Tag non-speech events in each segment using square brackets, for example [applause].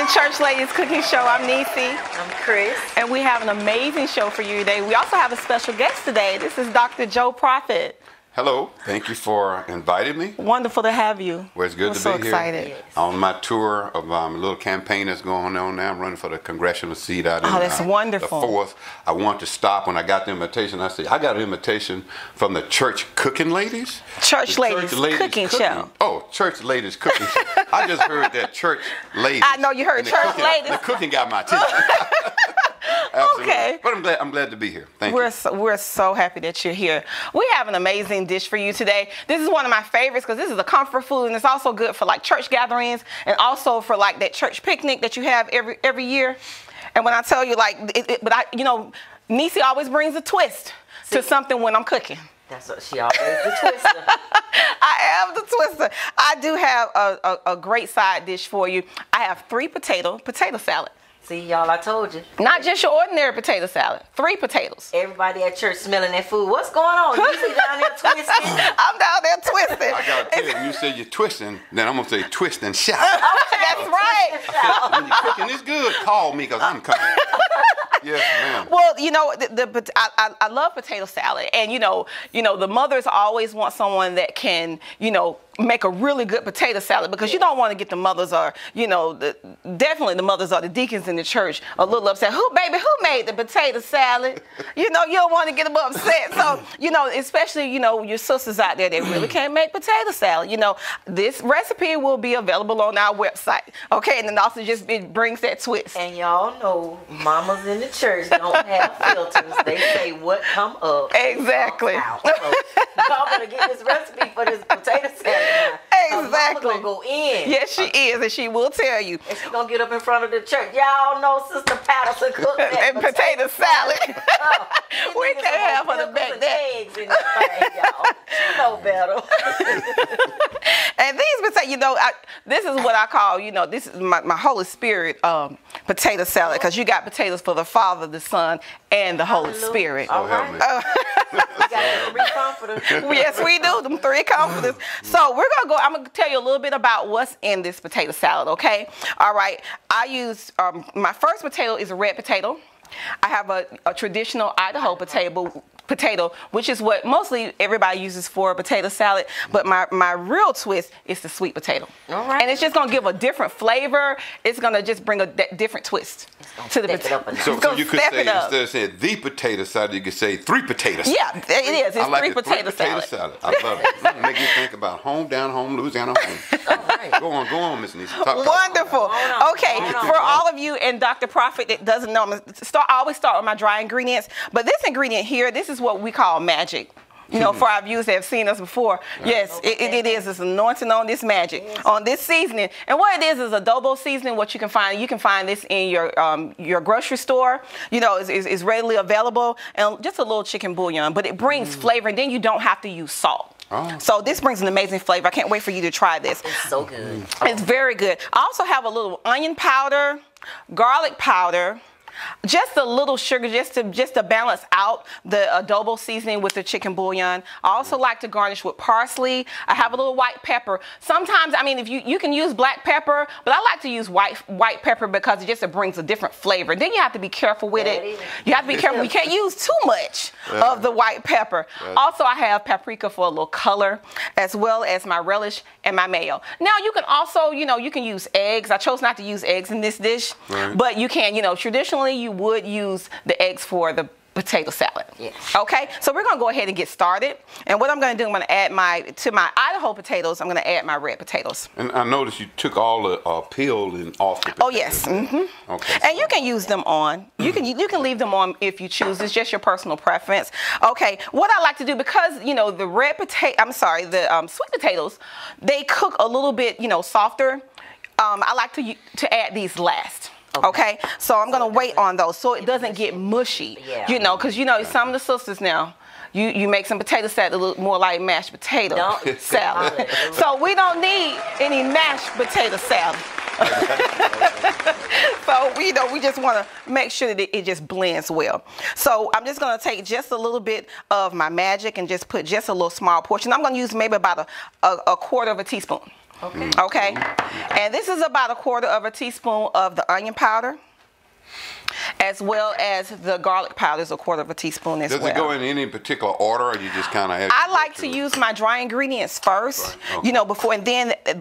the Church Ladies Cooking Show. I'm Nicey. I'm Chris. And we have an amazing show for you today. We also have a special guest today. This is Dr. Joe Prophet. Hello, thank you for inviting me. Wonderful to have you. Well, it's good We're to so be excited. here. On my tour of um, a little campaign that's going on now, I'm running for the congressional seat out Oh, in that's uh, wonderful. the fourth. I want to stop when I got the invitation. I said, I got an invitation from the church cooking ladies. Church The Ladies Cooking Show. Oh, church ladies cooking show. I just heard that church [laughs] ladies. I know you heard church cooking- ladies. The cooking got my attention. [laughs] Absolutely. Okay. But I'm glad I'm glad to be here. Thank We're you. so, we're so happy that you're here. We have an amazing dish for you today. This is one of my favorites because this is a comfort food and it's also good for like church gatherings and also for like that church picnic that you have every every year. And when I tell you like, it, it- but I, you know, Nicey always brings a twist to something when I'm cooking. That's what she always the twister. [laughs] I am the twister. I do have a, a, a great side dish for you. I have three potato potato salad. See, y'all, I told you. Not just your ordinary potato salad. Three potatoes. Everybody at church smelling that food. What's going on? You see down there twisting? [laughs] I'm down there twisting. I gotta tell you, when you say you're twisting, then I'm gonna say twist and shout. [laughs] That's uh, right. when you're cooking this good, call me because I'm cooking. [laughs] yes, ma'am. Well, you know, the, the I, I, I love potato salad, and you know, you know, the mothers always want someone that can, you know, make a really good potato salad because you don't want to get the mothers or, you know, the, definitely the mothers or the deacons in the church a little upset. Who, baby, who made the potato salad? [laughs] You know, you don't want to get them upset. So, you know, especially, you know, your sisters out there that really can't make potato salad. You know, this recipe will be available on our website. Okay, and then also just it brings that twist. And y'all know mamas in the church don't have [laughs] filters. They say what come up. Exactly. So y'all better get this recipe for this potato salad. Exactly. Mama gonna go in. Yes, she is, and she will tell you. And she gonna get up in front of the church. Y'all know Sister Patterson cooked [laughs] that and potato salad. [laughs] Oh, [laughs] We can't have her to back that. eggs in this thing, y'all. She know better. And these potato, you know, I, this is what I call, you know, this is my, my Holy Spirit um, potato salad because you got potatoes for the Father, the Son, and the Holy Hallelujah. Spirit. All help right. me. [laughs] We got three comforters. yes, we do. Them three comforters. So we're gonna go. I'm gonna tell you a little bit about what's in this potato salad. Okay. All right. I use um, my first potato is a red potato. I have a, a traditional Idaho potato. Potato, which is what mostly everybody uses for a potato salad, but my, my real twist is the sweet potato. All right. And it's just gonna give a different flavor. It's gonna just bring a different twist gonna the potato. up a notch. It's So, so you could say instead of saying the potato salad, you could say three potatoes. Yeah, it is. It's I like three it. potato, potato salad. salad. I love it. Make you think about home down home, Louisiana home. right. Go on, go on, Miss Nisa. Talk, talk. Wonderful. Hold on, Okay, on. for all of you and Dr. Prophet that doesn't know, I'm start. I always start with my dry ingredients, but this ingredient here, this is what we call magic. You know, for our viewers that have seen us before, yes, it, it, it is. It's anointing on this magic, on this seasoning, and what it is is adobo seasoning. What you can find, you can find this in your um, your grocery store. You know, is is readily available, and just a little chicken bouillon, but it brings flavor, and then you don't have to use salt. Oh. So this brings an amazing flavor. I can't wait for you to try this. It's so good. It's very good. I also have a little onion powder, garlic powder, just a little sugar just to just to balance out the adobo seasoning with the chicken bouillon. I also like to garnish with parsley. I have a little white pepper. Sometimes, I mean, if you you can use black pepper, but I like to use white white pepper because it just it brings a different flavor. Then you have to be careful with That it. You have to be careful. You can't use too much of the white pepper. Also, I have paprika for a little color, as well as my relish and my mayo. Now, you can also, you know, you can use eggs. I chose not to use eggs in this dish, Right. but you can, you know, traditionally you would use the eggs for the potato salad. Yes. Okay, so we're gonna go ahead and get started. And what I'm gonna do, I'm gonna add my to my Idaho potatoes. I'm gonna add my red potatoes. And I noticed you took all the uh, peel and off the Oh yes. mm-hmm. Okay. And you can use them on. You can you can leave them on if you choose. It's just your personal preference. Okay. What I like to do because you know the red potato. I'm sorry, the um, sweet potatoes, they cook a little bit you know softer. Um, I like to to add these last. Okay. Okay. So I'm gonna it wait on those so it doesn't get mushy. Yeah. You know, because you know some of the sisters now. You, you make some potato salad that look more like mashed potato Don't- salad. [laughs] So we don't need any mashed potato salad. [laughs] So we you know we just want to make sure that it, it just blends well. So I'm just gonna take just a little bit of my magic and just put just a little small portion. I'm gonna use maybe about a, a, a quarter of a teaspoon. Okay. Okay. And this is about a quarter of a teaspoon of the onion powder, as well as the garlic powder is a quarter of a teaspoon as Does well. it go in any particular order, or you just kind of? I like to use my dry ingredients first, Right, okay. you know, before, and then uh,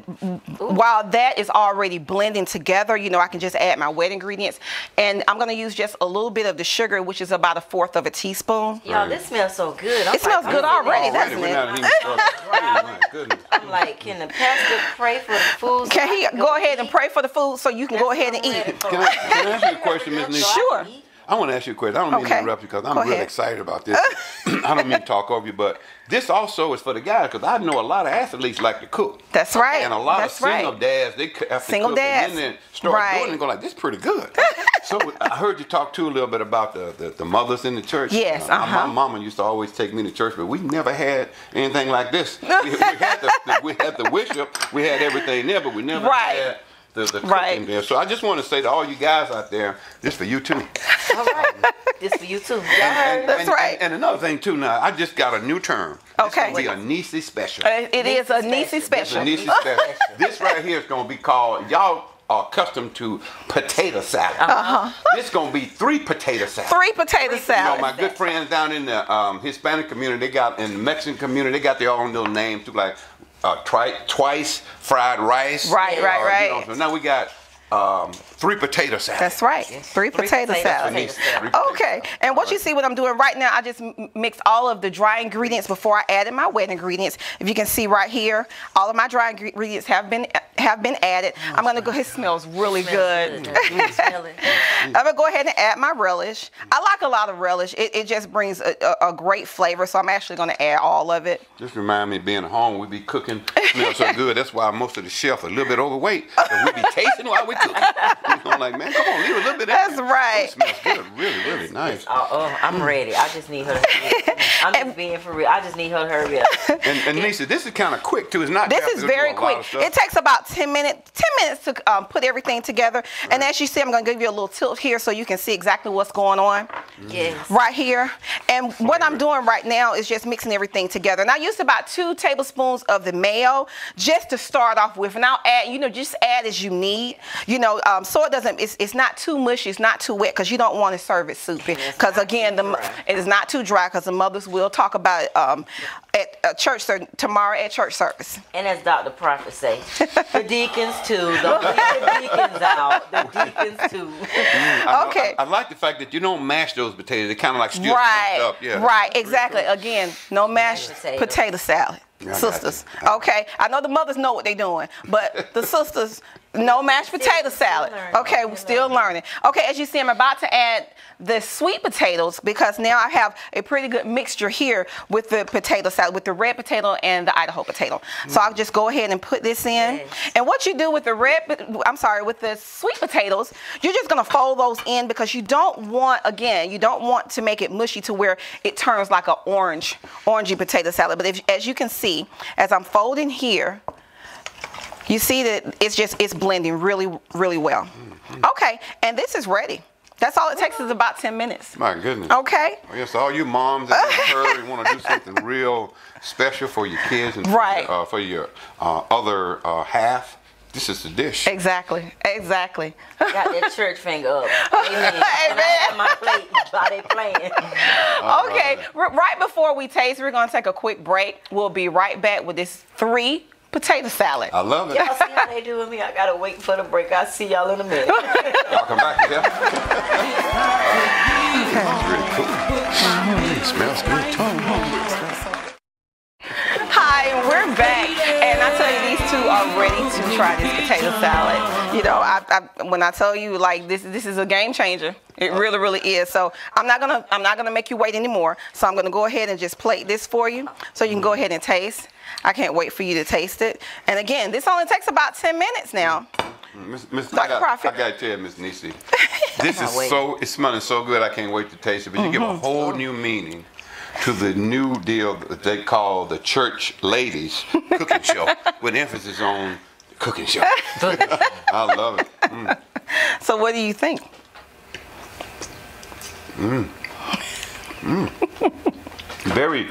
while that is already blending together, you know, I can just add my wet ingredients. And I'm gonna use just a little bit of the sugar, which is about a fourth of a teaspoon. Y'all, this smells so good. I'm It smells good I'm already, sitting doesn't there- it? We're not even started. [laughs] My. I'm like, can the pastor pray for the food? Can I he go ahead and pray for the food so you can go ahead and eat? Can I, can I ask you a question, Ms. So I Nisha? Sure. I want to ask you a question. I don't mean Okay. to interrupt you because I'm Go really ahead. excited about this. [laughs] I don't mean to talk over you, but this also is for the guys because I know a lot of athletes like to cook. That's right. And a lot That's of single right. dads, they have to Single cook dads. and then start Right. doing it and go like, this is pretty good. [laughs] so I heard you talk too a little bit about the, the, the mothers in the church. Yes, Uh, uh-huh. My mama used to always take me to church, but we never had anything like this. We, we had the, the, we had the worship, we had everything there, but we never [laughs] Right. had the, the cooking Right. there. So I just want to say to all you guys out there, this for you too. All right. this for you too. Y'all? And, That's and- right. And, another thing too, now I just got a new term. Okay. It's gonna be a Nicey special. Uh, It is a Nicey Nicey It's a special. Nicey [laughs] special. this right here is gonna be called. Y'all are accustomed to potato salad. Uh-huh. This gonna be three potato salad. Three potato salad. You know, salad. my good friends down in the um, Hispanic community, they got in the Mexican community, they got their own little names too, like uh, tri- twice fried rice. Right, right, Uh, right. You know, so now we got um, three potato salad. That's right. Yes. Three Three potato potato salad. salad. Okay, and what you see what I'm doing right now, I just m- mixed all of the dry ingredients before I added my wet ingredients. If you can see right here, all of my dry ingredients have been have been added. I'm gonna go. It smells really Smells good. good. [laughs] I'm gonna go ahead and add my relish. I like a lot of relish. It, it just brings a, a, a great flavor. So I'm actually gonna add all of it. Just remind me of being home. We be cooking, smells so [laughs] good. That's why most of the chefs are a little bit overweight. we be [laughs] tasting while we cooking. [laughs] I'm like, man, leave a little bit. That's there. right. It smells good, really, really [laughs] nice. Oh, oh, I'm ready. I just need her to hurry up. [laughs] I'm just being for real. I just need her to hurry up. And, and Lisa, this is kind of quick too. It's not. This is very quick. It takes about 10 minutes, 10 minutes to um, put everything together. And as you see, I'm gonna give you a little tilt here so you can see exactly what's going on Yes. right here. And what I'm doing right now is just mixing everything together. And I used about two tablespoons of the mayo just to start off with. And I'll add, you know, just add as you need, you know, um, so it doesn't, it's, it's not too mushy, it's not too wet because you don't want to serve it soupy. Because again, the, it is not too dry because the mothers will talk about it um, at uh, church tomorrow at church service. And as Dr. Prophet say, [laughs] the deacons too. Don't leave the deacons out. The deacons too. [laughs] I know- okay. I, I like the fact that you don't mash those potatoes. They're kind of like still Right, up. Yeah. right, exactly. Again, no mashed Potato. potato, salad. I sisters. you. Okay, I know the mothers know what they're doing, but the [laughs] sisters, no mashed potato salad. learning. Okay, we're still learning. Okay, as you see, I'm about to add the sweet potatoes because now I have a pretty good mixture here with the potato salad, with the red potato and the Idaho potato. So I'll just go ahead and put this in. Yes. And what you do with the red, I'm sorry, with the sweet potatoes, you're just gonna fold those in because you don't want, again, you don't want to make it mushy to where it turns like an orange, orangey potato salad. But if, as you can see, as I'm folding here, you see that it's just, it's blending really, really well. Okay, and this is ready. That's all it takes is about 10 minutes. My goodness. Okay? I guess all you moms that heard and want to do something [laughs] real special for your kids and Right. for, uh, for your uh, other uh, half, this is the dish. Exactly, exactly. Got that church finger up. [laughs] Amen. And I my plate while they playing. Okay, r- right before we taste, we're gonna take a quick break. We'll be right back with this three potato salad. I love it. Y'all see how they do with me? I gotta wait for the break. I'll see y'all in a minute. [laughs] Y'all come back here. It's really cool. It smells good are ready to try this potato salad. You know, I, I, when I tell you like this, this is a game changer. It oh. really, really is. So I'm not gonna, I'm not gonna make you wait anymore. So I'm gonna go ahead and just plate this for you, so you can go ahead and taste. I can't wait for you to taste it. And again, this only takes about 10 minutes now. Miss, Miss, I, got, Prophet. I got to tell you, Miss Nicey, [laughs] this is wait. so, it's smelling so good, I can't wait to taste it. But you mm-hmm. give a whole new meaning to the new deal that they call the church ladies cooking show with emphasis on cooking show. [laughs] I love it. Mm. So what do you think? Very,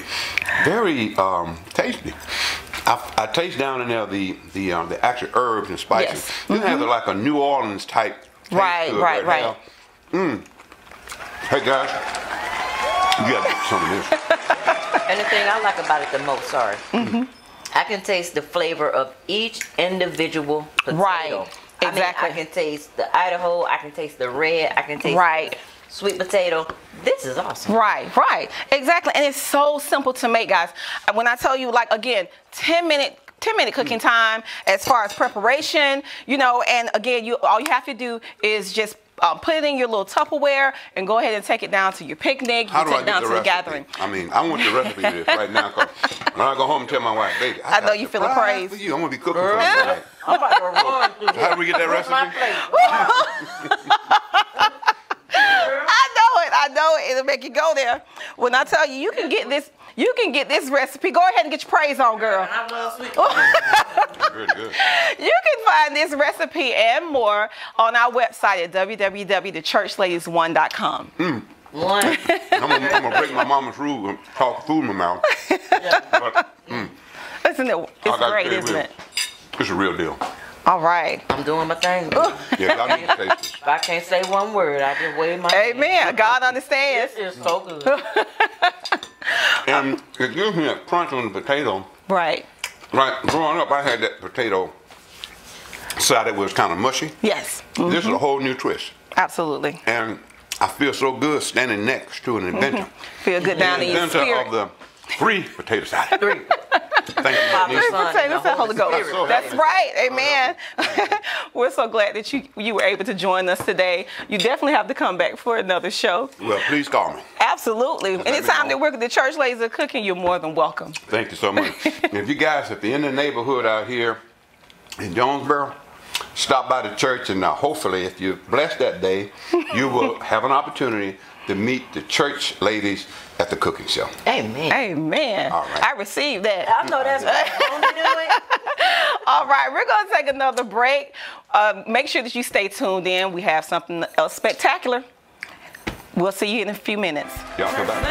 very um, tasty. I, I taste down in there the the um, the actual herbs and spices. Yes. This has a, like a New Orleans type. taste Right, to it right, right. now. Mm. Hey guys, you gotta get some of this. [laughs] And the thing I like about it the most, sorry, Mm-hmm. I can taste the flavor of each individual potato. Right, I exactly. mean, I can taste the Idaho, I can taste the red, I can taste Right. the sweet potato. This is awesome. Right, right, exactly, and it's so simple to make, guys. When I tell you, like again, ten minute. 10 minute cooking Mm. time as far as preparation, you know, and again, you all you have to do is just um, put it in your little Tupperware and go ahead and take it down to your picnic. How you do take I it get down the to the recipe? gathering. I mean, I want the recipe this right now. Cause when I go home and tell my wife, baby, I got know a you feeling surprise praise. For you. I'm gonna be cooking Girl. for you tonight. I'm about to run How do we get that Where's my recipe? [laughs] [laughs] plate? I know it. I know it. It'll make you go there. When I tell you, you can get this. You can get this recipe. Go ahead and get your praise on, girl. I love sweet potato. [laughs] Very good. You can find this recipe and more on our website at www.thechurchladies1.com. One. I'm gonna, break my mama's rule and talk food in my mouth. [laughs] But mm, Isn't it? I great, tell you, isn't it? It's a real deal. All right. I'm doing my thing. Yeah, y'all need to taste. [laughs] If I can't say one word, I just wave my hand. Amen. God understands. This is so good. [laughs] And it gives me a crunch on the potato. Right. Like growing up, I had that potato side that was kind of mushy. Yes. This is a mm-hmm. whole new twist. Absolutely. And I feel so good standing next to an inventor. Mm-hmm. Feel good down the in your inventor spirit. of the free potato salad. Three. [laughs] Thank you, Son, the Holy Holy Ghost. Spirit. That's right. Amen. [laughs] We're so glad that you you were able to join us today. You definitely have to come back for another show. Well, please call me. Absolutely. me Anytime know. that we're the church ladies are cooking, you're more than welcome. Thank you so much. [laughs] If you guys, if you're in the neighborhood out here in Jonesboro, stop by the church and uh, hopefully, if you're blessed that day, you will have an opportunity to meet the church ladies at the cooking show. Amen. Amen. All right. I received that. I know that's right. [laughs] Won't you do it? [laughs] All right, we're going to take another break. Um, make sure that you stay tuned in. We have something else spectacular. We'll see you in a few minutes. Y'all come back.